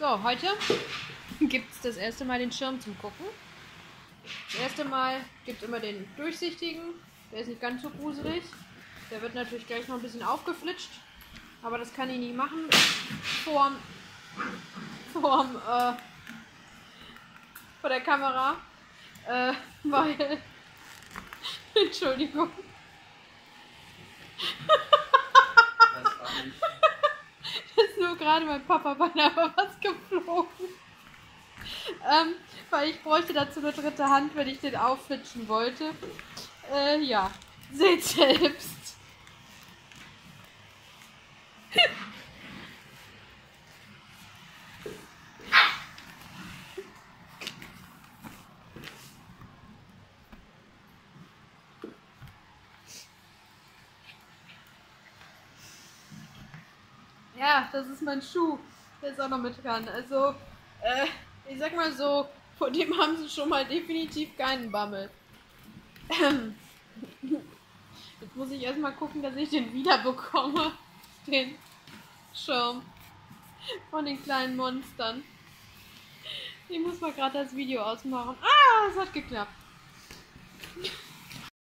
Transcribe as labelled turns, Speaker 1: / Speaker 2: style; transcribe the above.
Speaker 1: So, heute gibt es das erste Mal den Schirm zum Gucken. Das erste Mal gibt es immer den durchsichtigen. Der ist nicht ganz so gruselig. Der wird natürlich gleich noch ein bisschen aufgeflitscht. Aber das kann ich nicht machen. Vorm, vorm, äh, vor der Kamera. Äh, weil. Entschuldigung. Da ist nur gerade mein Papa beinahe was geflogen. Ähm, weil ich bräuchte dazu eine dritte Hand, wenn ich den aufflitschen wollte. Äh, ja. Seht selbst. Ja, das ist mein Schuh. Der ist auch noch mit dran. Also, äh, ich sag mal so, vor dem haben sie schon mal definitiv keinen Bammel. Ähm. Jetzt muss ich erstmal gucken, dass ich den wiederbekomme. Den Schirm von den kleinen Monstern. Ich muss mal gerade das Video ausmachen. Ah, es hat geklappt.